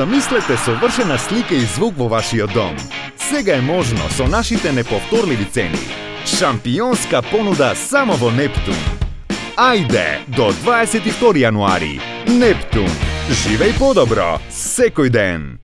Замислете совршена слика и звук во вашиот дом. Сега е можно со нашите неповторливи цени. Шампионска понуда само во Нептун. Ајде до 22 јануари. Нептун. Живеј подобро секој ден.